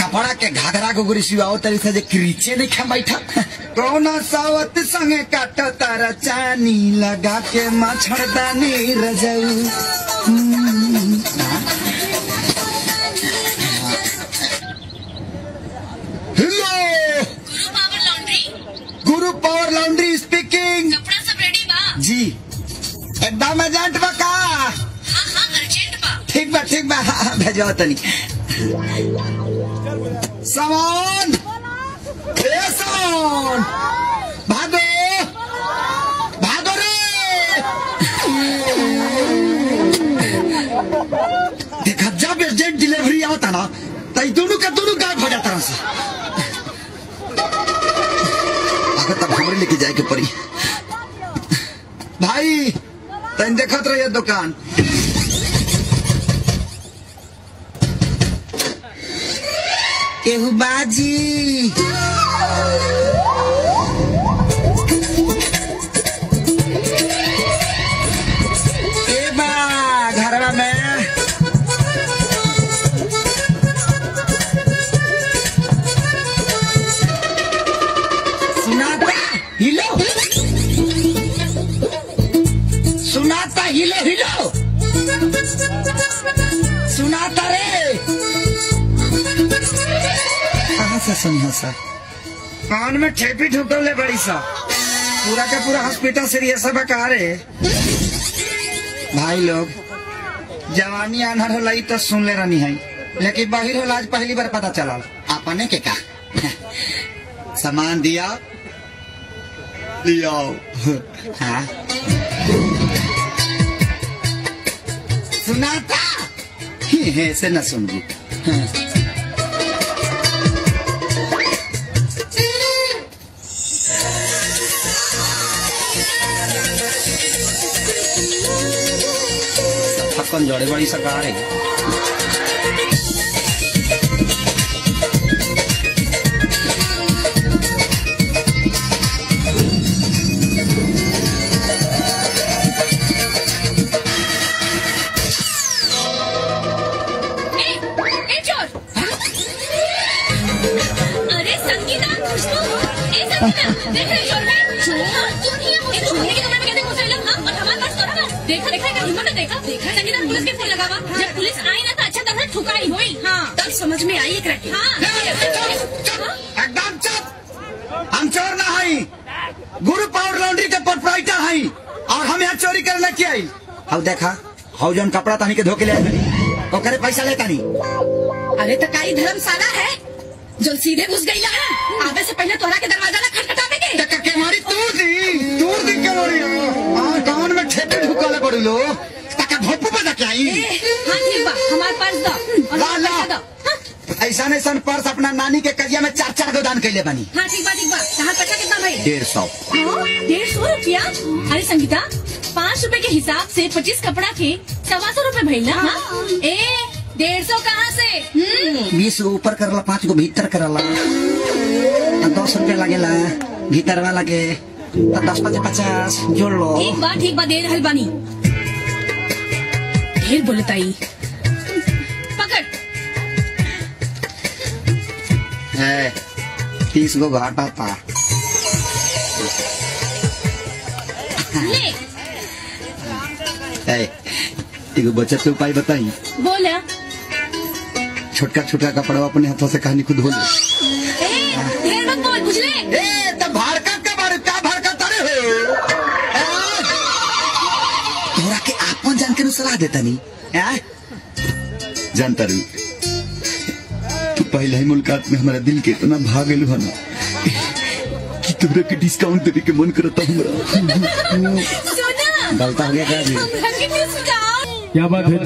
कपड़ा के घाघरा को गुरी सिवाओ तरी से जे क्रीचे नहीं खा बैठा। कौन सावत संगे काट तारा चानी लगा के मछड़दानी रजऊ। Hello. Guru power laundry Guru power laundry speaking. कपड़ा सब रेडी बा। जी। एकदम एजेंट बा का? हाँ हाँ अर्जेंट बा ठीक बा ठीक बा भेजो तनी सामान सामान। भागो। भागो रे। देखा, जब एजेंट डिलीवरी आवता ना, तई दोनों का दोनों गायब हो जाता से अगर तब हमरे लेके जाए के पड़ी। भाई तन देखत रहिए दुकान। केहू बाजी। सुनाता हिलो हिलो। सुनाता रे। से सुनियो सर। कान में ठेपी ठुकले बड़ी सा। पूरा का पूरा हॉस्पिटल सीरियस है बका रे भाई लोग जवानी आनहर होला तो सुन ले रहनी है। लेकिन बाहर होला आज पहली बार पता चला। अपने के का सामान दिया। लिया हाँ। सुनाता? हे से न सुन थकन जड़े बड़ी सरकार है। अरे संगीता खुशबू ए संगीता देख देखा देखा क्या है देखा। देखा संगीता पुलिस के फ़ोन लगावा। जब पुलिस आई ना तो अच्छा तरह ठुकाई होई। हाँ। तब समझ में आई एक एकदम चुप हम चोर ना गुरु पावर लॉन्ड्री के प्रोपराइटर और हम यहाँ चोरी करने के आई। हाउ देखा? हाउ जौन कपड़ा तनी के धोके ले ओकरे पैसा लेता नहीं अरे तो काई धर्मशाला है। जो सीधे घुस गई आवे से पहले लो टक्का भोपू बजा के आई हाँ? ठीक बा हमारे पास दो और ला, ला। हाँ, ऐसा ऐसा पर्स अपना नानी के कजिया में चार चार गो दान कैले बनी। हाँ ठीक बा ठीक बा। कहाँ पैसा कितना भाई? डेढ़ सौ। हाँ, डेढ़ सौ रुपया? अरे संगीता पाँच रुपए के हिसाब से पच्चीस कपड़ा के सवा सौ रूपए ना हाँ? ए डेढ़ सौ कहाँ से? हम्म, बीस ऊपर करला पाँच गो भीतर करला। आ, दस रुपया लगेला भीतर वाला के दस पाँच पचास जोड़ लो। ठीक बा ठीक बा दे रहल बानी। ढेर बोले ताई पकड़ तीस गो घाटा था ले। एगो बचत के उपाय बताई। बोला। छोटका छोटका कपड़ा अपने हाथों से कहानी खुद हो ले ए ढेर मत बोल बुझले? ए तब भड़का का भड़का तारे हो ए? तोरा के आपन जान के नु सलाह देता नहीं जानता रू तू पहले ही मुलाकात में हमारा दिल के इतना भाग गेलू है ना कि तोरा के डिस्काउंट देवे के मन करता हमरा सुना गलता हो गया क्या बात है